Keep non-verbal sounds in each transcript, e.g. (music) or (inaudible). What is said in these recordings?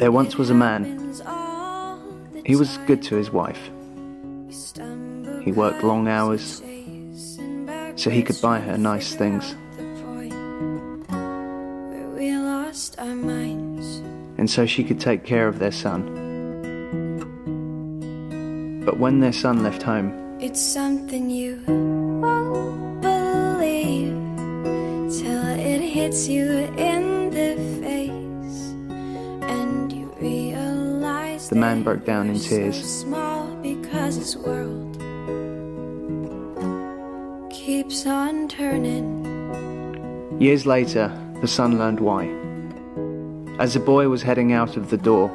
There once was a man. He was good to his wife. He worked long hours so he could buy her nice things. And so she could take care of their son. But when their son left home, It's something you won't believe till it hits you the man broke down in tears. small because his world keeps on turning. Years later, the son learned why. As the boy was heading out of the door,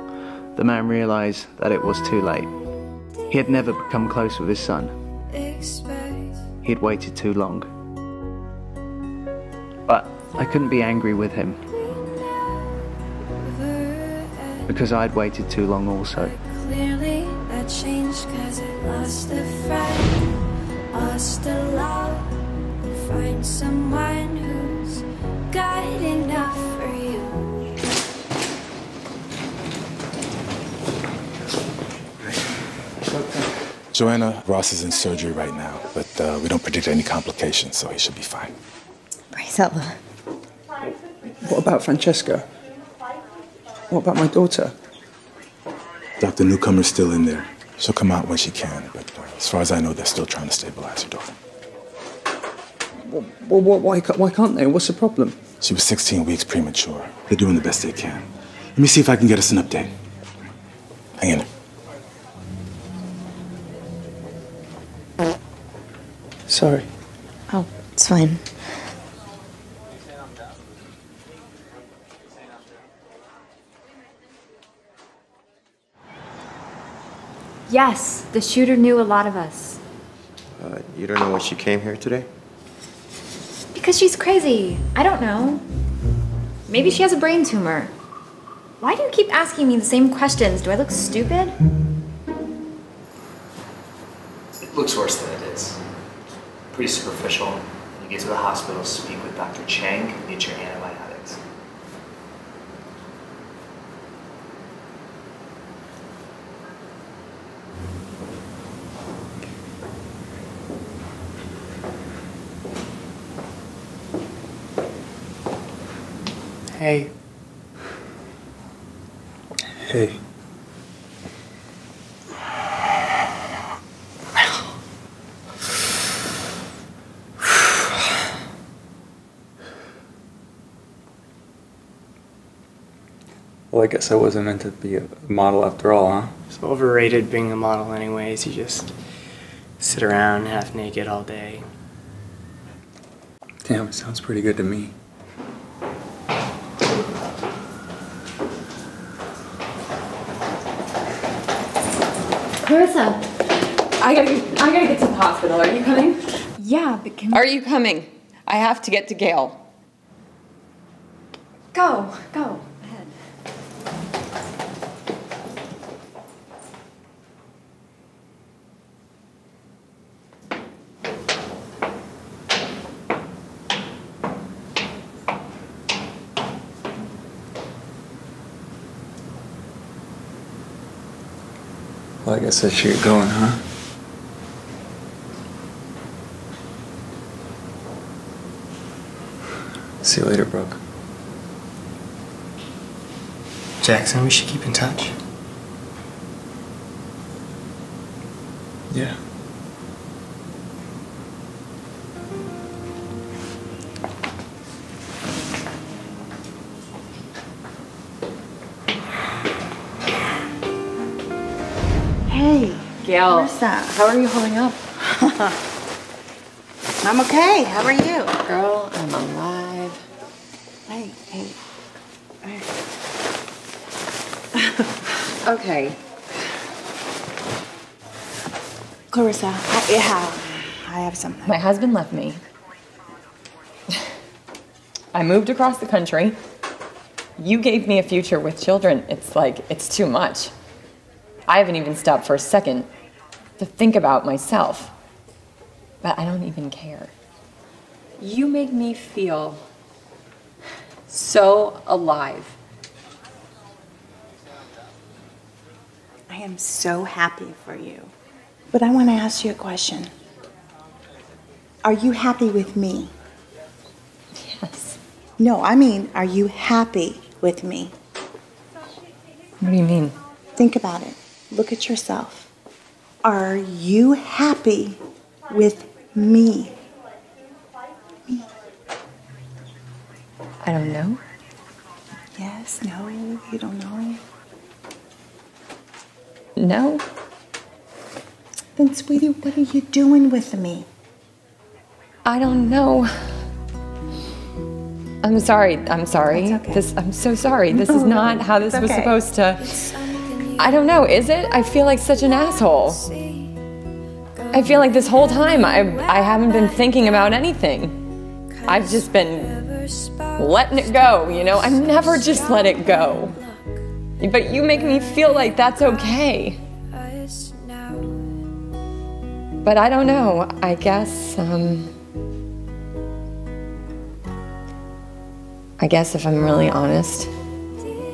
the man realized that it was too late. He had never become close with his son. He had waited too long. But I couldn't be angry with him because I'd waited too long also. Clearly that changed cause I lost a friend, lost a love. Find someone who's got enough for you. Joanna Ross is in surgery right now, but uh, we don't predict any complications, so he should be fine. Praise Allah. What about Francesca? What about my daughter? Dr. Newcomer's still in there. She'll come out when she can, but uh, as far as I know, they're still trying to stabilize her daughter. Well, why, why, why can't they? What's the problem? She was 16 weeks premature. They're doing the best they can. Let me see if I can get us an update. Hang in. there. Sorry. Oh, it's fine. Yes, the shooter knew a lot of us. Uh, you don't know why she came here today? Because she's crazy. I don't know. Maybe she has a brain tumor. Why do you keep asking me the same questions? Do I look stupid? It looks worse than it is. Pretty superficial. When you get to the hospital, speak with Dr. Chang and get your antibiotics. Hey. Hey. Well, I guess I wasn't meant to be a model after all, huh? It's overrated being a model, anyways. You just sit around half naked all day. Damn, it sounds pretty good to me. Clarissa, I gotta, I gotta get to the hospital. Are you coming? Yeah, but can Are you coming? I have to get to Gail. go, go ahead. Well, I guess I should get going, huh? See you later, Brooke. Jackson, we should keep in touch. Yeah. Hey, Gail, Clarissa. how are you holding up? (laughs) I'm okay. How are you? Girl, I'm alive. Hey, hey. (laughs) okay. Clarissa, I, yeah, I have something. My husband left me. I moved across the country. You gave me a future with children. It's like, it's too much. I haven't even stopped for a second to think about myself. But I don't even care. You make me feel so alive. I am so happy for you. But I want to ask you a question. Are you happy with me? Yes. No, I mean, are you happy with me? What do you mean? Think about it. Look at yourself. Are you happy with me? I don't know. Yes, no, you don't know. No. Then, sweetie, what are you doing with me? I don't know. I'm sorry. I'm sorry. This I'm so sorry. This is No, not how this it's was okay. supposed to I don't know, is it? I feel like such an asshole. I feel like this whole time I I haven't been thinking about anything. I've just been letting it go, you know? I never just let it go. But you make me feel like that's okay. But I don't know. I guess um I guess if I'm really honest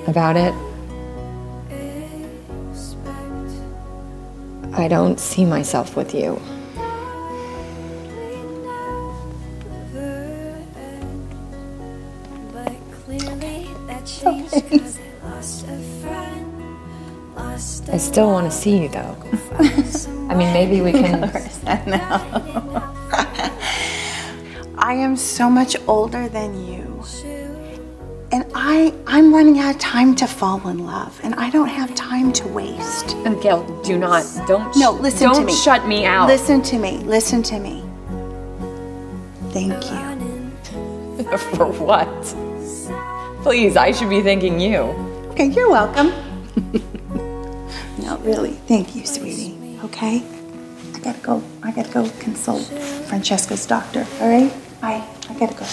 about it, I don't see myself with you. But clearly that changed 'cause I lost a friend. Lost a I still want to see you though. I mean, maybe we can. (laughs) Pretend now. (laughs) I am so much older than you. I I'm running out of time to fall in love, and I don't have time to waste. And Gail, do not don't No, listen to me. don't shut me out. Listen to me. Listen to me. Thank you. (laughs) For what? Please, I should be thanking you. Okay, you're welcome. (laughs) no, really. Thank you, sweetie. Okay? I gotta go. I gotta go consult Francesca's doctor. All right? Bye. I gotta go.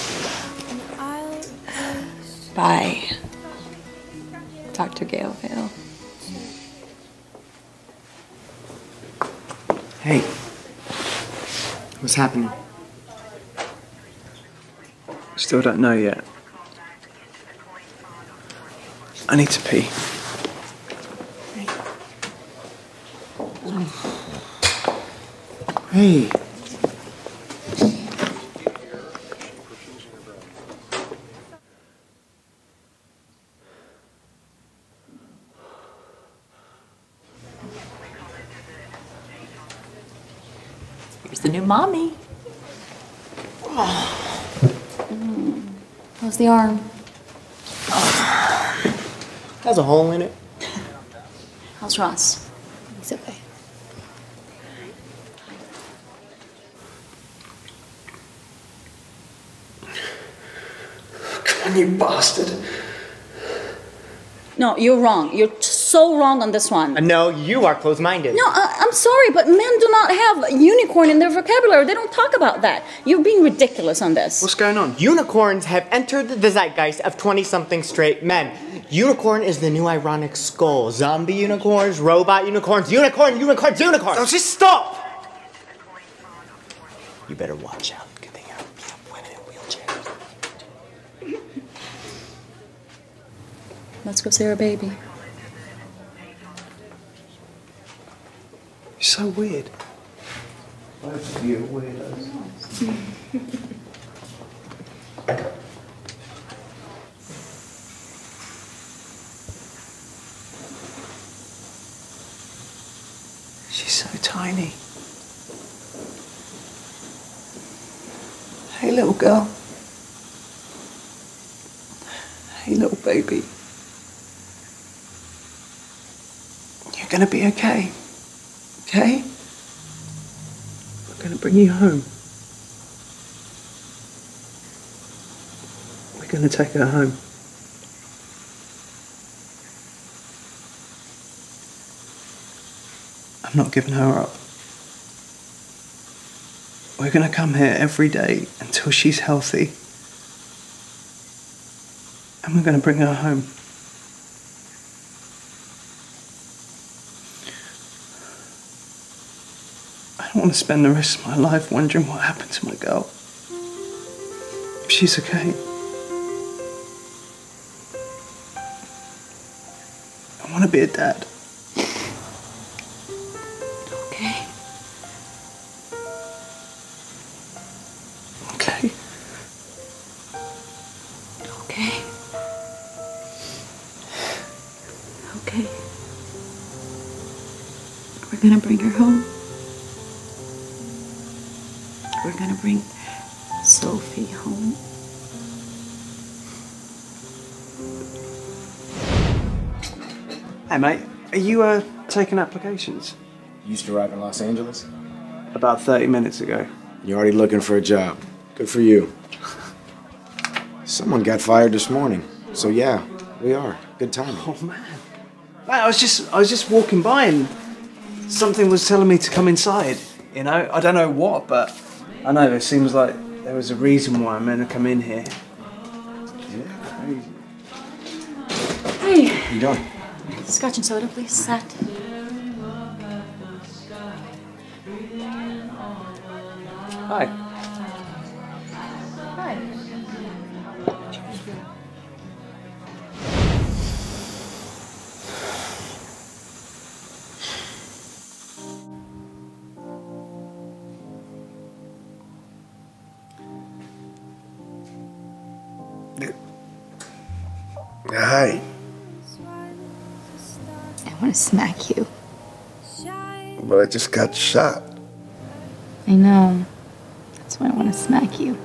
Bye. Dr. Gail Vale. Hey. What's happening? Still don't know yet. I need to pee. Hey. Here's the new mommy. (sighs) How's the arm? Has a hole in it. How's Ross? He's okay. (sighs) Come on, you bastard. No, you're wrong. You're so wrong on this one. Uh, no, you are closed-minded. No, I, I'm sorry, but men do not have unicorn in their vocabulary. They don't talk about that. You're being ridiculous on this. What's going on? Unicorns have entered the zeitgeist of 20-something straight men. Unicorn is the new ironic skull. Zombie unicorns, robot unicorns, unicorn, unicorns, unicorns. Oh, just stop! You better watch out. Good thing I beat up women in wheelchairs. Let's go see our baby. You're so weird. Both of you are weirdos. She's so tiny. Hey, little girl. Hey, little baby. You're gonna be okay. Okay? We're gonna bring you home. We're gonna take her home. I'm not giving her up. We're gonna come here every day until she's healthy. And we're gonna bring her home. don't want to spend the rest of my life wondering what happened to my girl. If she's okay. I want to be a dad. Okay. Okay. Okay. Okay. We're gonna bring her home. We're gonna bring Sophie home. Hey, mate, are you uh, taking applications? You used to arrive in Los Angeles? About 30 minutes ago. You're already looking for a job. Good for you. Someone got fired this morning. So yeah, we are. Good time. Oh man. I was just I was just walking by and something was telling me to come inside. You know, I don't know what, but I know it seems like there was a reason why I'm meant to come in here. Yeah, crazy. Hey, You doing? scotch and soda, please. Hi. Hi. I wanna smack you. But I just got shot. I know. That's why I wanna smack you.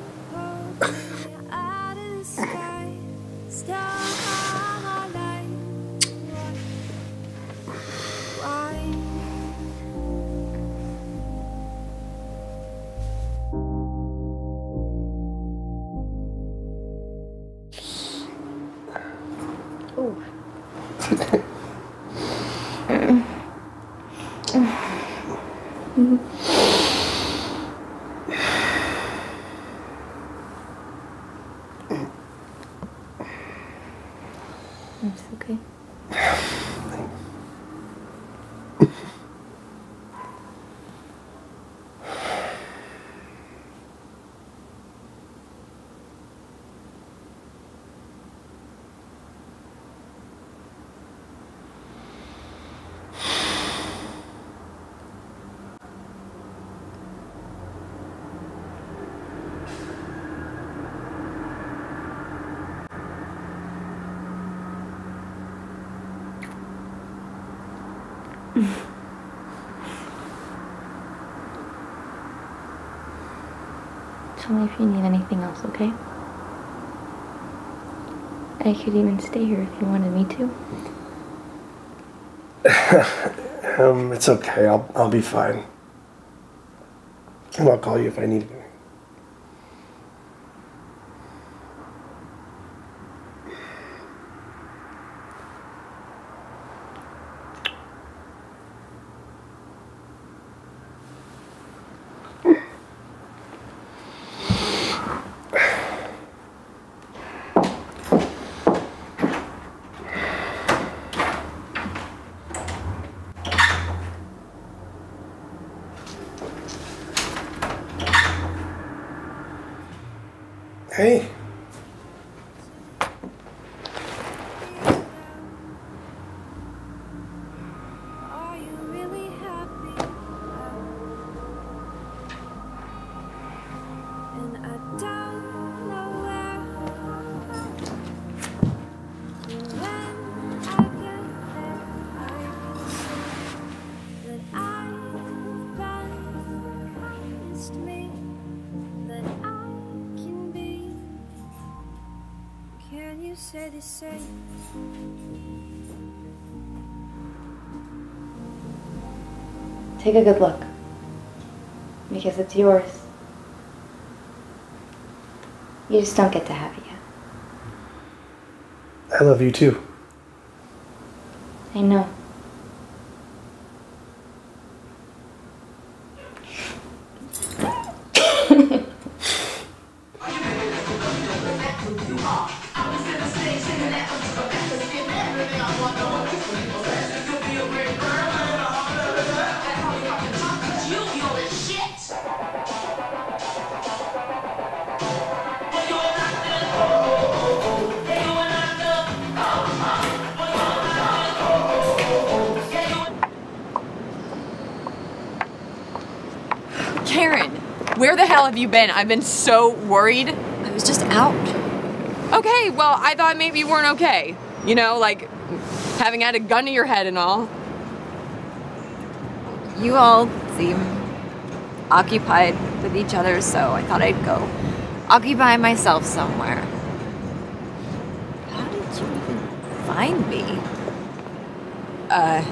Tell me if you need anything else, okay? I could even stay here if you wanted me to. (laughs) Um, it's okay. I'll I'll be fine. And I'll call you if I need anything. Take a good look. Because it's yours. You just don't get to have it yet. I love you too. I know. Karen, where the hell have you been? I've been so worried. I was just out. Okay, well, I thought maybe you weren't okay. You know, like having had a gun to your head and all. you all seem occupied with each other, so I thought I'd go occupy myself somewhere. How did you even find me? Uh,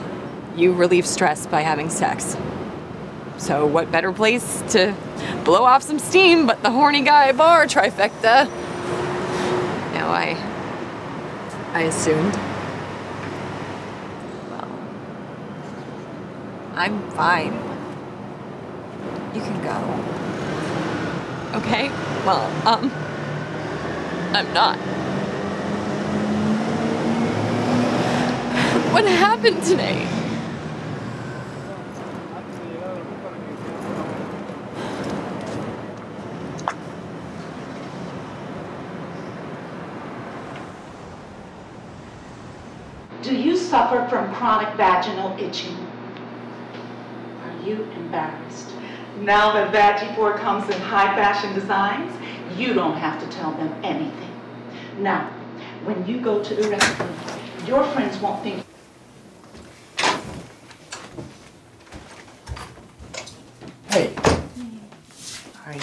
you relieve stress by having sex. So, what better place to blow off some steam but the horny guy bar trifecta? No, I. I assumed. I'm fine. You can go. Okay, well, um. I'm not. What happened today? Chronic vaginal itching? Are you embarrassed? Now that Vagipore comes in high fashion designs, you don't have to tell them anything. Now, when you go to the restroom, your friends won't think Hey. How are you?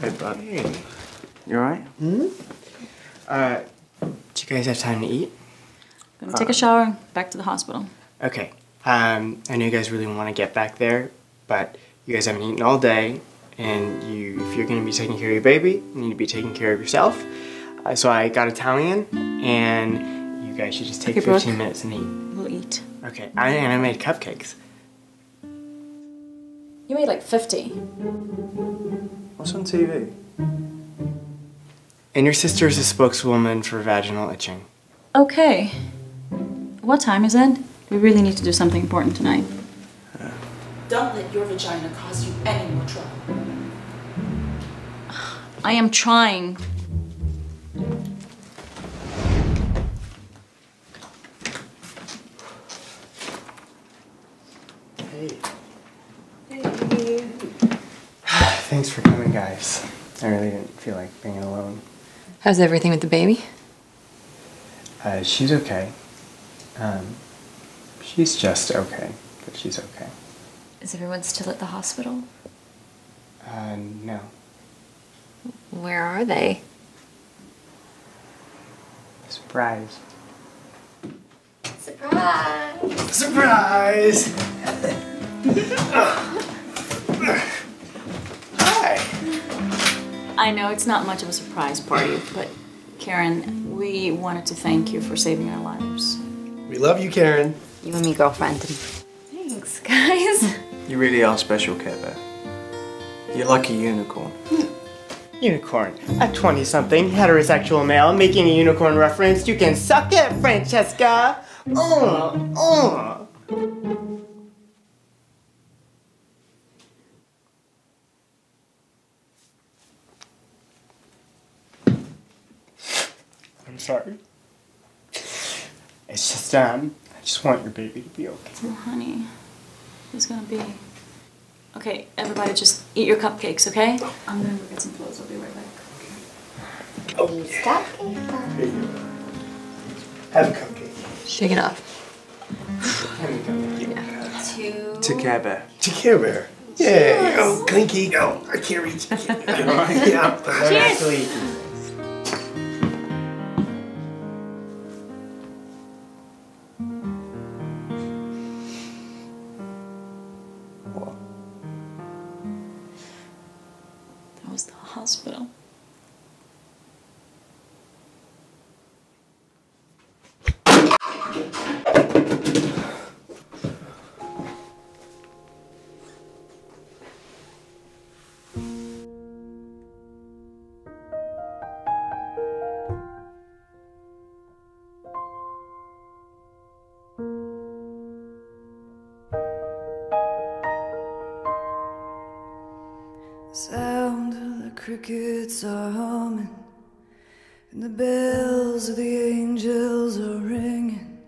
Hey, bud. Hey. You alright? Hmm? Uh, do you guys have time to eat? I'm Gonna take a shower, and back to the hospital. Okay. Um, I know you guys really want to get back there, but you guys haven't eaten all day, and you, if you're going to be taking care of your baby, you need to be taking care of yourself. Uh, so I got Italian, and you guys should just take Okay, Brooke. 15 minutes and eat. We'll eat. Okay. I, and I made cupcakes. You made like 50. What's on TV? And your sister is a spokeswoman for vaginal itching. Okay. What time is it? We really need to do something important tonight. Don't let your vagina cause you any more trouble. I am trying. How's everything with the baby? Uh, she's okay. Um, she's just okay, but she's okay. Is everyone still at the hospital? Uh, no. Where are they? Surprise. Surprise! Surprise! (laughs) I know it's not much of a surprise party, but Karen, we wanted to thank you for saving our lives. We love you, Karen. You and me, girlfriend. Thanks, guys. You really are special, Kevin. You're like a unicorn. Unicorn. A 20 something heterosexual male making a unicorn reference. You can suck it, Francesca! Uh, uh. Sorry. It's just, um, I just want your baby to be okay. Oh, honey, it's gonna be. Okay, everybody, just eat your cupcakes, okay? I'm gonna go get some clothes. I'll be right back. Oh, yeah. Here you go. Have a cupcake. Shake it off. Have a cupcake. Two. To Care Bear. To Care Bear. Yeah. Oh, clinky. Oh, I can't reach. I can't. (laughs) yeah. Don't Sound of the crickets are humming, and the bells of the angels are ringing.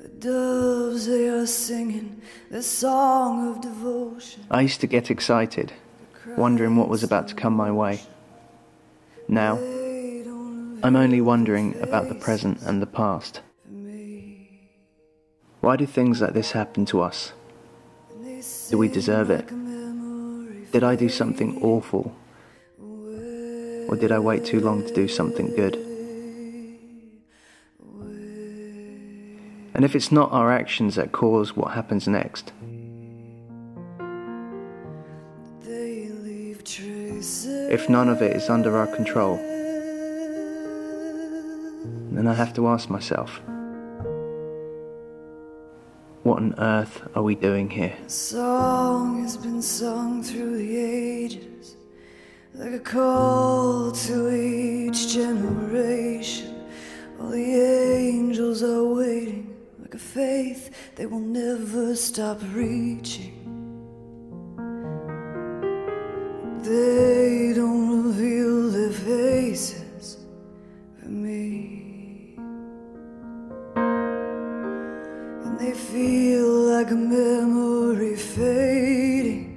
The doves they are singing their song of devotion. I used to get excited, wondering what was about to come my way. Now, I'm only wondering about the present and the past. Why do things like this happen to us? Do we deserve it? Did I do something awful? Or did I wait too long to do something good? And if it's not our actions that cause what happens next, if none of it is under our control, then I have to ask myself, what on earth are we doing here? song has been sung through the ages like a call to each generation. All the angels are waiting like a faith they will never stop reaching. They feel like a memory fading